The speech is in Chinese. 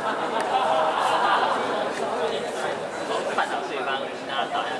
半岛看到对方然后倒下